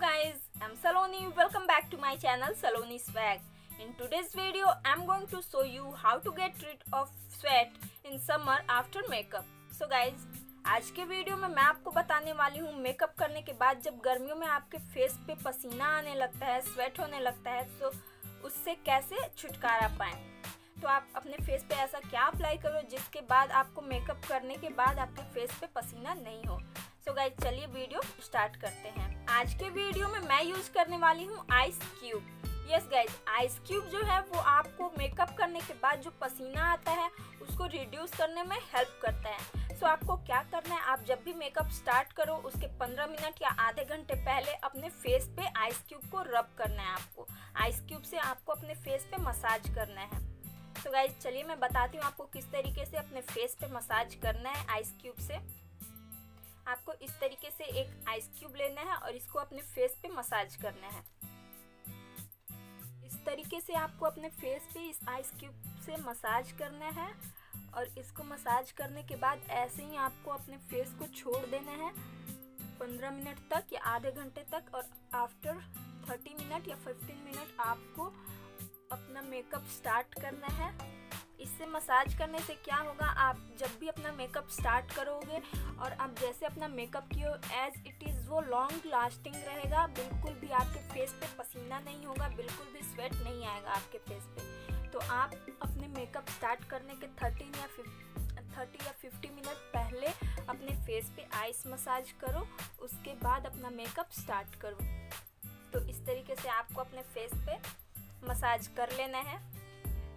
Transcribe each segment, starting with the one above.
guys, I'm Saloni. Welcome back to my channel Saloni Swag. In today's video, I'm going to show you how to get rid of sweat in summer after makeup. So guys, आज के video में मैं आपको बताने वाली हूँ makeup करने के बाद जब गर्मियों में आपके फेस पे पसीना आने लगता है स्वेट होने लगता है तो उससे कैसे छुटकारा पाएँ तो आप अपने फेस पे ऐसा क्या अप्लाई करो जिसके बाद आपको मेकअप करने के बाद आपके फेस पे पसीना नहीं हो? सो गाइज़ चलिए वीडियो स्टार्ट करते हैं। आज के वीडियो में मैं यूज़ करने वाली हूँ ice cube yes guys ice cube जो है वो आपको मेकअप करने के बाद जो पसीना आता है उसको रिड्यूस करने में हेल्प करता है। सो so, आपको क्या करना है? आप जब भी मेकअप स्टार्ट करो उसके 15 मिनट या आधे घंटे पहले अपने फेस पे आइस क्यूब को रब करना है आपको। आइस क्यूब से आपको अपने फेस पे मसाज करना है। तो गाइज़ चलिए मैं बताती हूँ आपको किस तरीके से अपने फेस पे मसाज करना है आइस क्यूब से। आपको इस तरीके से एक आइस क्यूब लेना है और इसको अपने फेस पे मसाज करना है। इस तरीके से आपको अपने फेस पे इस आइस क्यूब से मसाज करना है और इसको मसाज करने के बाद ऐसे ही आपको अपने फेस को छोड़ देना है पंद्रह मिनट तक या आधे घंटे तक और आफ्टर थर्टी मिनट या फिफ्टीन मिनट आपको अपना मेकअप स्टार्ट करना है। इससे मसाज करने से क्या होगा? आप जब भी अपना मेकअप स्टार्ट करोगे और आप जैसे अपना मेकअप किए एज इट इज़ वो लॉन्ग लास्टिंग रहेगा। बिल्कुल भी आपके फेस पे पसीना नहीं होगा, बिल्कुल भी स्वेट नहीं आएगा आपके फेस पे। तो आप अपने मेकअप स्टार्ट करने के थर्टीन या थर्टी या फिफ्टी मिनट पहले अपने फेस पे आइस मसाज करो, उसके बाद अपना मेकअप स्टार्ट करो। तो इस तरीके से आपको अपने फेस पे मसाज कर लेना है।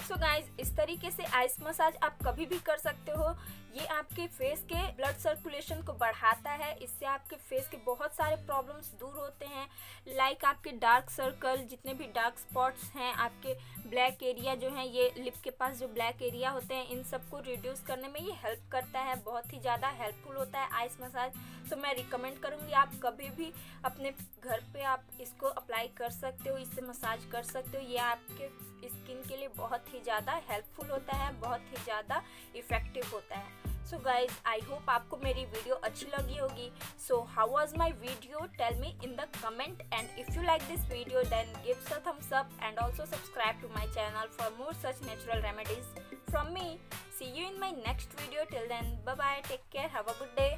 सो so गाइज़ इस तरीके से आइस मसाज आप कभी भी कर सकते हो। ये आपके फेस के ब्लड सर्कुलेशन को बढ़ाता है। इससे आपके फेस के बहुत सारे प्रॉब्लम्स दूर होते हैं। लाइक like आपके डार्क सर्कल जितने भी डार्क स्पॉट्स हैं, आपके ब्लैक एरिया जो हैं, ये लिप के पास जो ब्लैक एरिया होते हैं, इन सबको रिड्यूस करने में ये हेल्प करता है। बहुत ही ज़्यादा हेल्पफुल होता है आइस मसाज तो मैं रिकमेंड करूँगी आप कभी भी अपने घर पे आप इसको अप्लाई कर सकते हो, इससे मसाज कर सकते हो। ये आपके स्किन के लिए बहुत ही ज़्यादा हेल्पफुल होता है, बहुत ही ज़्यादा इफ़ेक्टिव होता है। सो गाइज़ आई होप आपको मेरी वीडियो अच्छी लगी होगी। So how was my video tell me in the comment and if you like this video then give a thumbs up and also subscribe to my channel for more such natural remedies from me see you in my next video till then bye take care have a good day